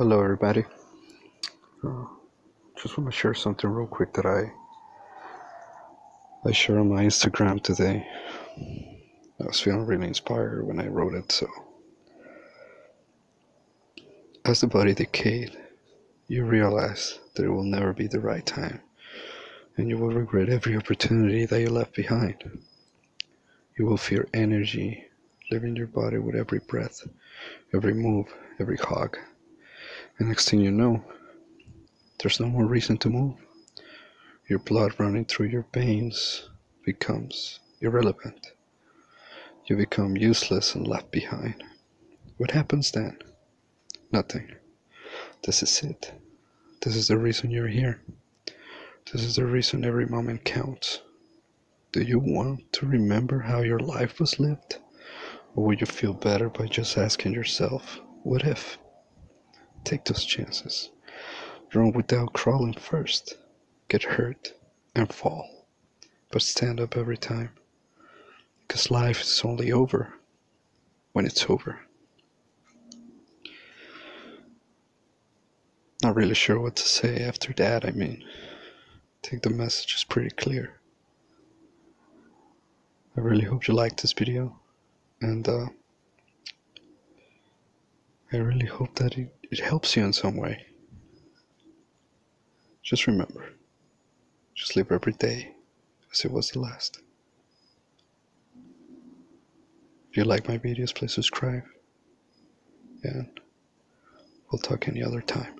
Hello, everybody. Uh, just want to share something real quick that I I shared on my Instagram today. I was feeling really inspired when I wrote it. So, as the body decayed, you realize that it will never be the right time, and you will regret every opportunity that you left behind. You will feel energy leaving your body with every breath, every move, every hug. And next thing you know, there's no more reason to move. Your blood running through your veins becomes irrelevant. You become useless and left behind. What happens then? Nothing. This is it. This is the reason you're here. This is the reason every moment counts. Do you want to remember how your life was lived? Or will you feel better by just asking yourself, what if? Take those chances. Run without crawling first. Get hurt and fall. But stand up every time. Because life is only over when it's over. Not really sure what to say after that. I mean, I think the message is pretty clear. I really hope you liked this video and uh, I really hope that it, it helps you in some way. Just remember, just live every day as it was the last. If you like my videos, please subscribe. And we'll talk any other time.